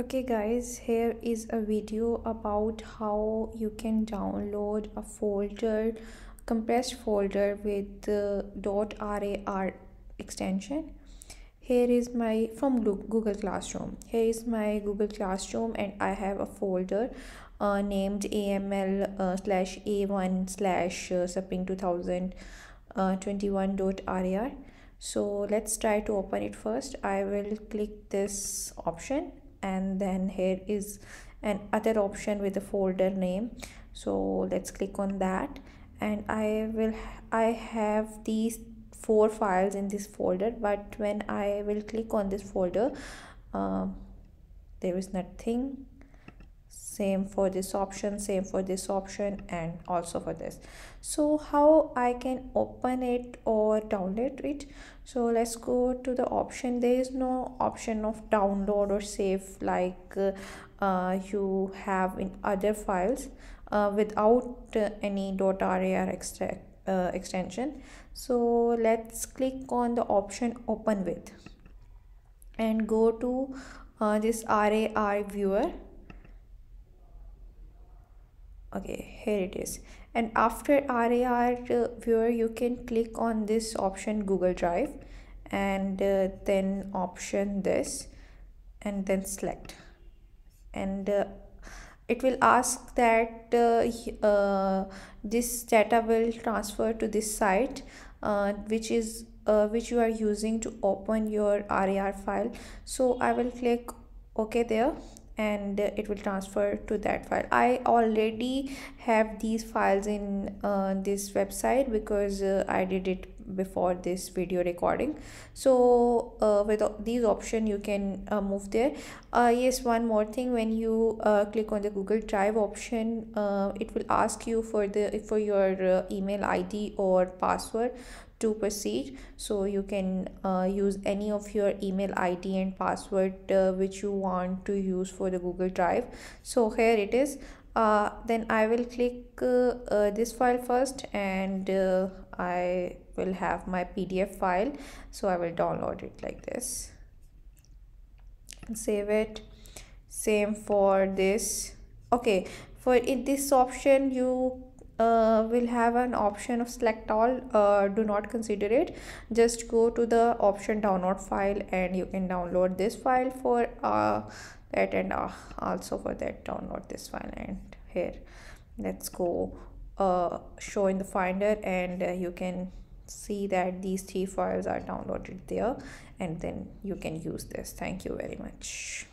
okay guys here is a video about how you can download a folder compressed folder with the .rar extension. Here is my from google classroom. Here is my google classroom and i have a folder uh, named aml uh, slash a1 slash uh, spring 2021.rar uh, so let's try to open it first. I will click this option and then here is an other option with a folder name. So let's click on that. And i will i have these four files in this folder but when i will click on this folder uh, there is nothing same for this option same for this option and also for this. So how i can open it or download it? So let's go to the option. There is no option of download or save like uh, you have in other files uh, without uh, any .rar extract, uh, extension. So let's click on the option open with and go to uh, this rar viewer okay here it is. And after rar viewer you can click on this option google drive and uh, then option this and then select. And uh, it will ask that uh, uh this data will transfer to this site uh, which is uh, which you are using to open your rar file. So i will click ok there and it will transfer to that file. I already have these files in uh, this website because uh, i did it before this video recording. So uh, with these option you can uh, move there. Uh, yes one more thing when you uh, click on the google drive option it will ask you for the for your email id or password to proceed. So you can uh, use any of your email id and password uh, which you want to use for the google drive. So here it is. Uh, then i will click uh, uh, this file first and uh, i will have my pdf file. So i will download it like this. And save it. Same for this. Okay. For in this option you uh, will have an option of select all uh, do not consider it. Just go to the option download file and you can download this file for uh, that and uh, also for that download this file and here. Let's go uh, show in the finder and uh, you can see that these three files are downloaded there and then you can use this. Thank you very much